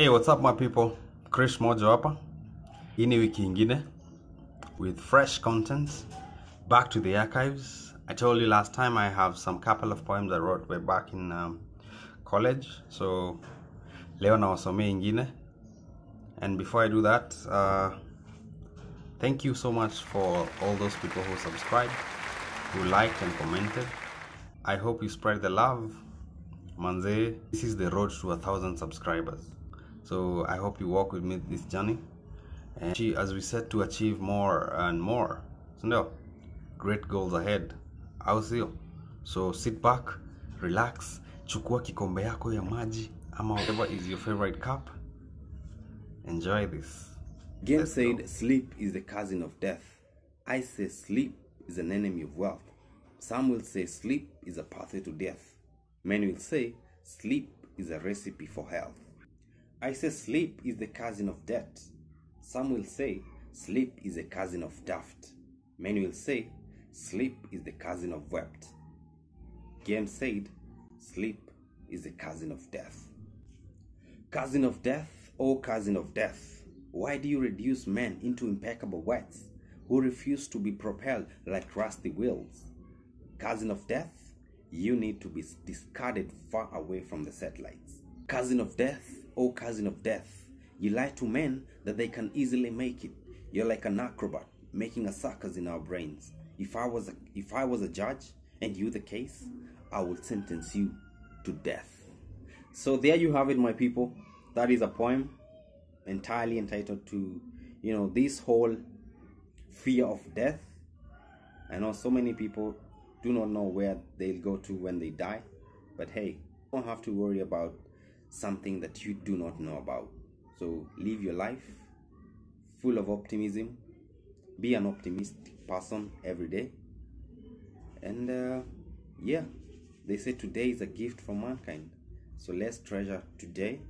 Hey, what's up my people? Kriss Mojoh hapa. Hii wiki ingine with fresh contents. Back to the archives. I told you last time I have some couple of poems I wrote way back in um, college. So leo nawasomea ingine. And before I do that, uh, thank you so much for all those people who subscribed, who liked and commented. I hope you spread the love. Manze, this is the road to a thousand subscribers. So I hope you walk with me this journey. And as we set to achieve more and more. So no, great goals ahead. Au sio? So sit back, relax, chukua kikombe yako ya maji ama whatever is your favorite cup. Enjoy this. Game Let's said go. sleep is the cousin of death. I say sleep is an enemy of wealth. Some will say sleep is a pathway to death. Many will say sleep is a recipe for health. I say sleep is the cousin of debt. Some will say sleep is a cousin of daft. Many will say sleep is the cousin of wept. Game said sleep is the cousin of death. Cousin of death, oh cousin of death, why do you reduce men into impeccable wets who refuse to be propelled like rusty wheels? Cousin of death, you need to be discarded far away from the satellites. Cousin of death, oh cousin of death, you lie to men that they can easily make it. You're like an acrobat making a circus in our brains. If I was a, if I was a judge and you the case, I would sentence you to death. So there you have it, my people. That is a poem entirely entitled to, you know, this whole fear of death. I know so many people do not know where they'll go to when they die, but hey, don't have to worry about something that you do not know about. So live your life full of optimism. Be an optimistic person every day. And uh, yeah, they say today is a gift from mankind. So let's treasure today.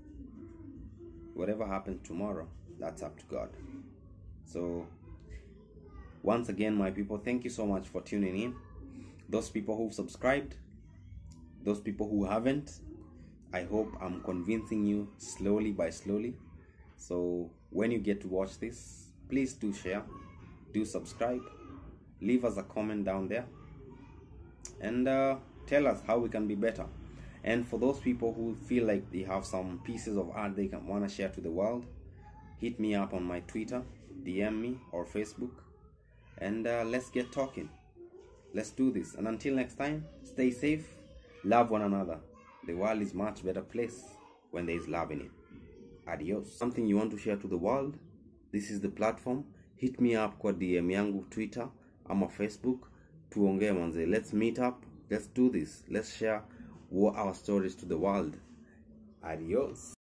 Whatever happens tomorrow, that's up to God. So, once again, my people, thank you so much for tuning in. Those people who've subscribed, those people who haven't, I hope I'm convincing you slowly by slowly. So, when you get to watch this, please do share, do subscribe, leave us a comment down there and uh, tell us how we can be better. And for those people who feel like they have some pieces of art they can want to share to the world, hit me up on my Twitter, DM me or Facebook, and uh, let's get talking. Let's do this. And until next time, stay safe, love one another. The world is much better place when there is love in it. Adios. Something you want to share to the world? This is the platform. Hit me up kwa DM yangu Twitter ama Facebook. Tuongee manze. Let's meet up. Let's do this. Let's share our stories to the world. Adios.